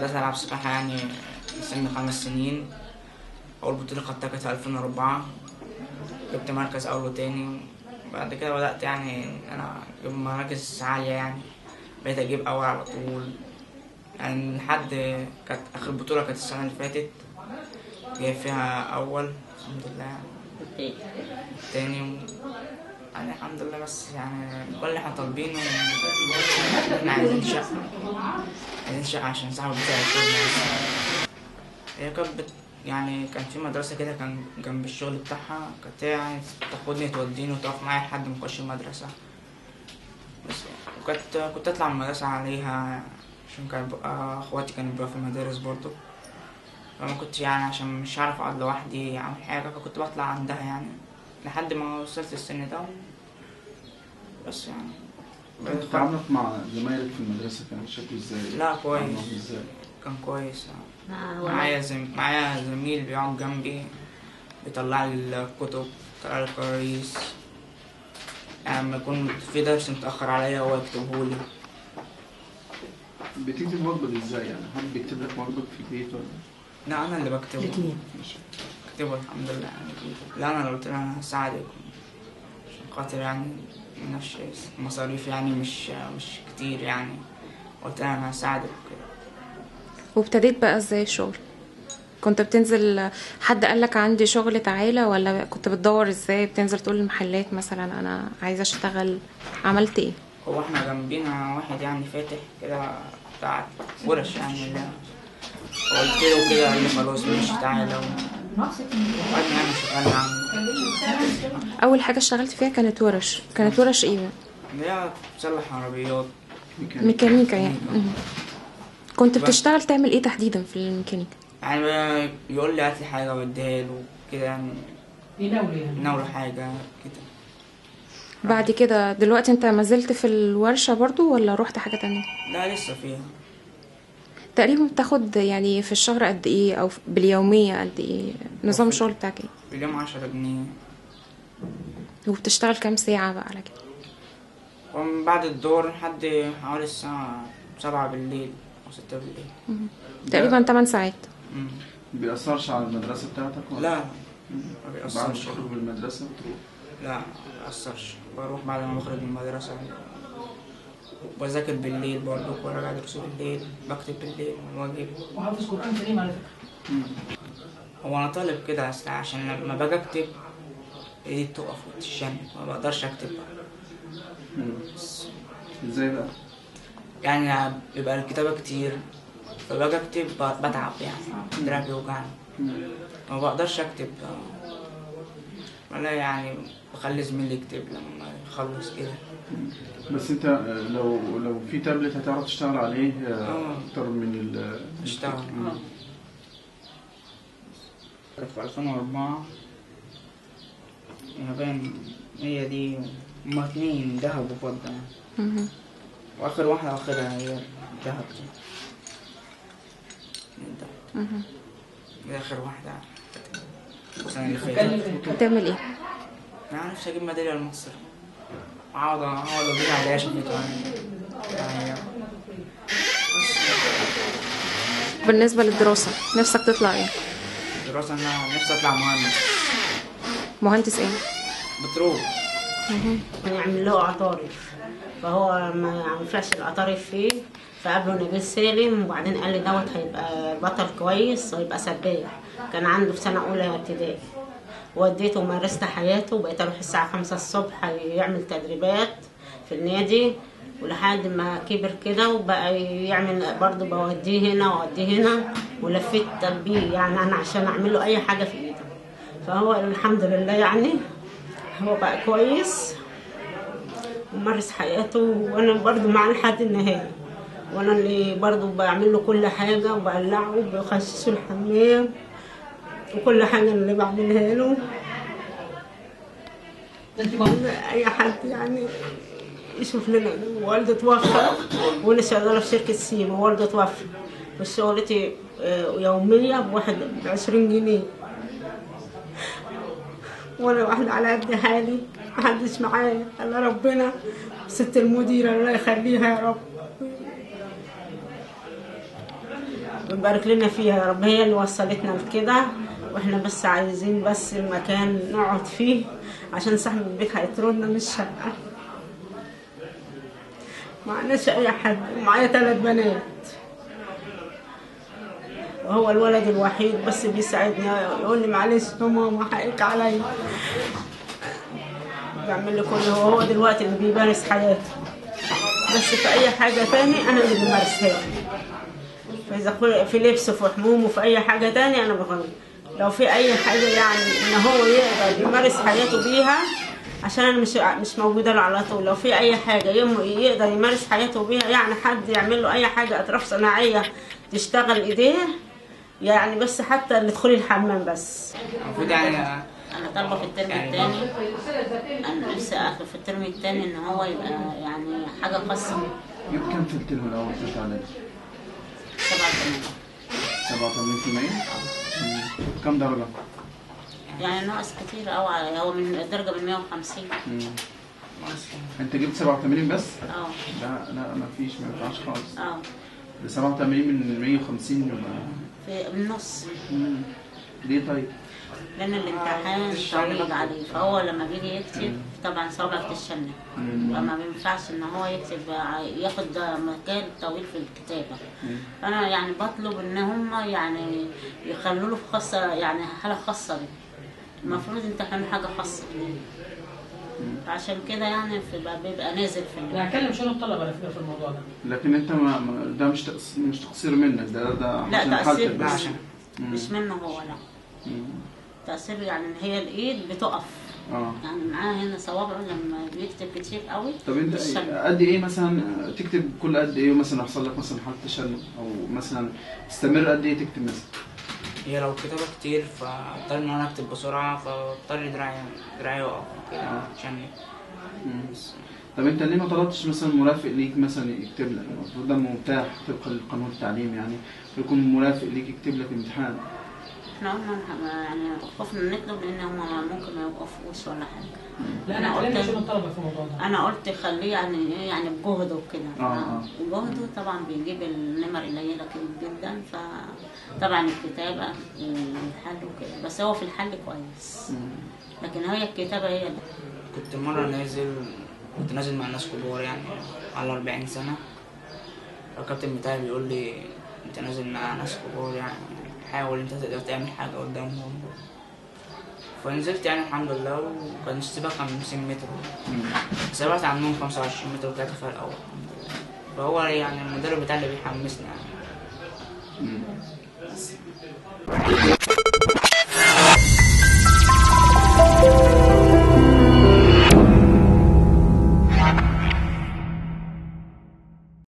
بدأت ألعب سباحة يعني سن خمس سنين. أول بطولة خدتها كانت في 2004 جبت مركز أول وتاني. بعد كده بدأت يعني أنا أجيب مراكز عالية يعني بقيت أجيب أول على طول. يعني لحد كانت آخر بطولة كانت السنة اللي فاتت. جايب فيها أول الحمد لله. تاني. يعني الحمد لله بس يعني كل اللي إحنا طالبينه إحنا عايزين شقة عايزين شقة عشان صاحب البيت هياخدنا بس. هي كانت. يعني كان في مدرسة كده كان جنب الشغل بتاعها كانت يعني تاخدني توديني وتقف معايا لحد ما اخش المدرسة بس وكنت كنت أطلع من المدرسة عليها عشان كان أخواتي كانوا بيبقوا في المدارس برضو فما كنتش يعني عشان مش عارف أقعد لوحدي اعمل حاجة فكنت بطلع عندها يعني لحد ما وصلت السن ده. بس يعني. تعاملك مع زمايلك في المدرسة كان شكله إزاي؟ لا كويس. إزاي؟ كان كويس. معايا زم... معايا زميل بيقعد جنبي بيطلع لي الكتب بيطلع لي الكراريس يعني لما يكون في درس متأخر عليا هو يكتبهولي بتكتب واجبك إزاي يعني؟ حد بيكتب لك واجبك في البيت ولا؟ لا أنا اللي بكتبه. بكتبه الحمد لله. يعني لا أنا اللي قلت أنا هساعدك. عشان خاطر يعني مش مصاريف يعني مش مش كتير يعني. قلت لها أنا هساعدك وكده. وابتديت بقى إزاي الشغل؟ كنت بتنزل حد قالك عندي شغل تعالى ولا كنت بتدور إزاي؟ بتنزل تقول المحلات مثلا أنا عايزة أشتغل. عملت إيه؟ هو إحنا جنبينا واحد يعني فاتح كده بتاع ورش يعني. قلت له كده قال لي خلاص ماشي تعالى. أول حاجة اشتغلت فيها كانت ورش. كانت ورش إيه اللي هي تصلح عربيات. ميكانيك. ميكانيكا. يعني. كنت. بتشتغل تعمل إيه تحديدا في الميكانيكا؟ يعني يقول لي هات لي حاجة واديها له كده يعني. يناولوا يعني. حاجة كده. بعد كده دلوقتي أنت ما زلت في الورشة برضو ولا رحت حاجة تانية؟ لا لسه فيها. تقريبا بتاخد يعني في الشهر قد إيه أو باليومية قد إيه؟ نظام الشغل بتاعك إيه؟ في اليوم عشرة جنيه. وبتشتغل كام ساعة بقى على كده؟ ومن بعد الدور لحد حوالي الساعة سبعة بالليل أو ستة بالليل. تقريبا 8 ساعات. مم. بيأثرش على المدرسة بتاعتك ولا؟ لا. ما بعد بيأثرش. تخرج من المدرسة بتروح؟ لا ما بيأثرش. بروح بعد ما بخرج من المدرسة. بذاكر بالليل برضه وراجع دروسي بالليل بكتب بالليل واجب وحافظ قرآن كريم على فكرة. هو أنا طالب كده عشان لما باجي أكتب إيدي بتقف وتشن ما بقدرش أكتب مم. إزاي بقى؟ يعني بيبقى الكتابة كتير فباجي أكتب بتعب يعني دراعي بيوجعني. ما بقدرش أكتب ولا يعني بخلي زميلي يكتب لما يخلص كده. بس أنت آه، لو لو في تابلت هتعرف تشتغل عليه آه، آه. أكتر من ال اشتغل. في 2004 أنا باين هي دي هما اتنين دهب وفضة. يعني. وآخر واحدة واخدها هي دهب دي آخر واحدة. بتعمل إيه؟ أنا نفسي أجيب ميدالية لمصر. وأقعد أقعد أجيب عليها كمان. يعني بالنسبة للدراسة نفسك تطلع إيه؟ الدراسة أنا نفسي أطلع مهندس. مهندس إيه؟ بترول. هنعمل له عطارف. فهو ما ينفعش العطارف فيه. فقابله نبيل سالم وبعدين قال لي دوت هيبقى بطل كويس ويبقى سباح. كان عنده في سنة أولى ابتدائي. وديته ومارست حياته بقيت أروح الساعة خمسة الصبح يعمل تدريبات في النادي ولحد ما كبر كده وبقى يعمل برضه بوديه هنا وأوديه هنا ولفيت بيه يعني أنا عشان أعمل له أي حاجة في إيده. فهو الحمد لله يعني هو بقى كويس ومارس حياته وأنا برضو معاه لحد النهاية. وأنا اللي برضو بعمل له كل حاجة وبقلعه وبخششه الحمام وكل حاجة اللي بعملها له. أي حد يعني يشوف لنا والدة توفى وأنا شغالة في شركة سيما والدة توفى. وشغلتي آه، يومية بواحد بعشرين جنيه. وأنا واحدة على قد حالي محدش معايا. الا ربنا ست المديرة الله يخليها يا رب. ويبارك لنا فيها يا رب. هي اللي وصلتنا لكده وإحنا بس عايزين بس مكان نقعد فيه عشان صاحب البيت هيطردنا من الشقة. معناش أي حد. ومعايا ثلاث بنات. وهو الولد الوحيد بس بيساعدني. يقول لي معلش ماما حقك عليا. بعمل له كله. هو دلوقتي اللي بيمارس حياته. بس في أي حاجة تاني أنا اللي بمارسها فإذا في لبسه في حمومه وفي أي حاجة تانية أنا بغير لو في أي حاجة يعني إن هو يقدر يمارس حياته بيها عشان أنا مش مش موجودة له على طول. لو في أي حاجة يقدر يمارس حياته بيها يعني حد يعمل له أي حاجة أطراف صناعية تشتغل إيديه يعني بس حتى اللي يدخل الحمام بس. المفروض يعني أنا طالبة في الترم يعني الثاني أنا نفسي اخر في الترم الثاني إن هو يبقى يعني حاجة خاصة. يمكن في الترم الأول تسعه 87 87% كم درجة؟ يعني ناقص كتير قوي على هو من درجة من 150 مم. أنت جبت 87 بس؟ آه لا لا ما فيش ما ينفعش خالص آه 87 من 150 في النص ليه طيب؟ لأن الامتحان طويل عليه فهو لما بيجي يكتب طبعا بتتشنج مم. فما بينفعش إن هو يكتب ياخد مكان طويل في الكتابة. أنا يعني بطلب إن هم يعني يخلوا له في خاصة يعني حالة خاصة بيه المفروض يمتحنوا حاجة خاصة. عشان كده يعني في بيبقى نازل في ال- أنا هكلم شؤون الطلبة على فكرة في الموضوع ده. لكن أنت ما ده مش تقص- مش تقصير منك ده ده لا عشان عشان مش منه هو لا. مم. تأثير يعني إن هي الإيد بتقف. آه. يعني معاه هنا صوابعه لما بيكتب كتير قوي طب أنت. قد إيه مثلا تكتب كل قد إيه؟ مثلا يحصل لك مثلا حالة تشنج أو مثلا تستمر قد إيه تكتب مثلا؟ هي لو كتابة كتير فأضطر إن أنا أكتب بسرعة فأضطر دراعي دراعي يقف كده عشان مم. طب أنت ليه ما طلبتش مثلا مرافق ليك مثلا يكتب لك؟ المفروض ده متاح طبقا لقانون التعليم يعني يكون مرافق ليك يكتب لك امتحان. إحنا قلنا يعني خفنا نطلب لأن هم ممكن ما يوقفوش ولا حاجة. لا أنا قلت- شؤون الطلبه في الموضوع ده. أنا قلت خليه يعني إيه يعني بجهده وكده. آه، آه. بجهده طبعا بيجيب النمر قليله كده جدا فطبعا الكتابة والحل وكده. بس هو في الحل كويس. لكن هي الكتابة هي اللي كنت مرة نازل كنت نازل مع ناس كبار يعني على 40 سنة. الكابتن بتاعي بيقول لي أنت نازل مع ناس كبار يعني حاول انت تقدر تعمل حاجة قدامهم. فنزلت يعني الحمد لله وكان السباق كان 50 متر. سبقت عنهم 25 متر وطلعت فيها الأول. فهو يعني المدرب بتاعي اللي بيحمسني يعني.